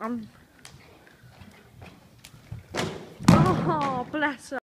Um. Oh, bless her.